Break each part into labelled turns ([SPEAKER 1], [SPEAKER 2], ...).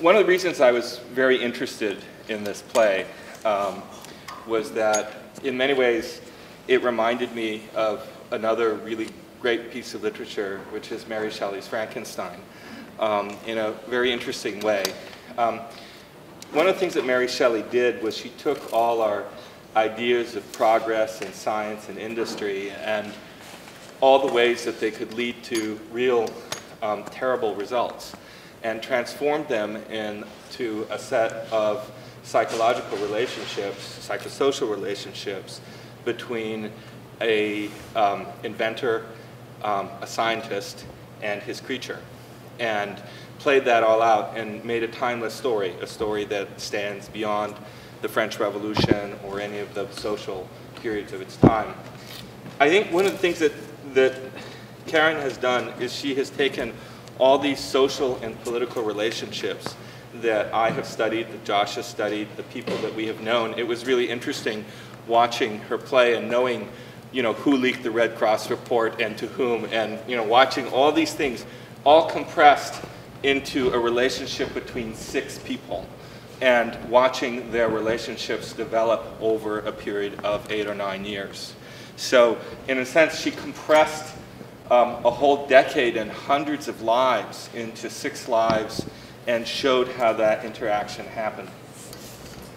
[SPEAKER 1] one of the reasons I was very interested in this play um, was that in many ways it reminded me of another really great piece of literature, which is Mary Shelley's Frankenstein, um, in a very interesting way. Um, one of the things that Mary Shelley did was she took all our ideas of progress in science and industry and all the ways that they could lead to real um, terrible results and transformed them into a set of psychological relationships, psychosocial relationships between a um, inventor, um, a scientist, and his creature. And played that all out and made a timeless story, a story that stands beyond the French Revolution or any of the social periods of its time. I think one of the things that, that Karen has done is she has taken all these social and political relationships that I have studied, that Josh has studied, the people that we have known. It was really interesting watching her play and knowing, you know, who leaked the Red Cross report and to whom, and, you know, watching all these things all compressed into a relationship between six people and watching their relationships develop over a period of eight or nine years. So in a sense, she compressed um, a whole decade and hundreds of lives into six lives and showed how that interaction happened.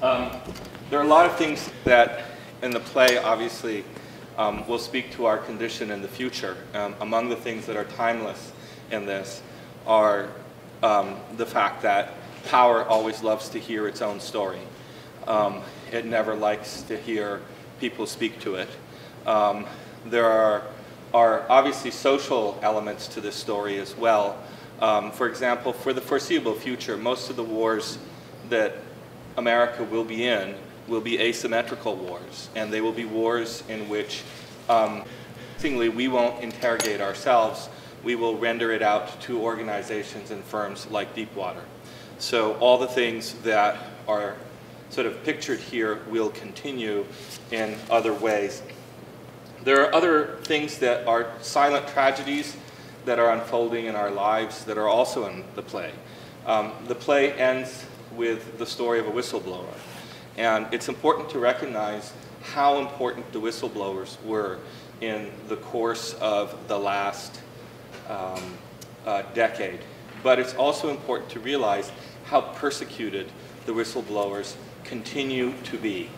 [SPEAKER 1] Um, there are a lot of things that in the play obviously um, will speak to our condition in the future. Um, among the things that are timeless in this are um, the fact that power always loves to hear its own story. Um, it never likes to hear people speak to it. There are, are obviously social elements to this story as well. Um, for example, for the foreseeable future, most of the wars that America will be in will be asymmetrical wars, and they will be wars in which um, we won't interrogate ourselves, we will render it out to organizations and firms like Deepwater. So all the things that are sort of pictured here will continue in other ways. There are other things that are silent tragedies that are unfolding in our lives that are also in the play. Um, the play ends with the story of a whistleblower. And it's important to recognize how important the whistleblowers were in the course of the last um, uh, decade. But it's also important to realize how persecuted the whistleblowers continue to be.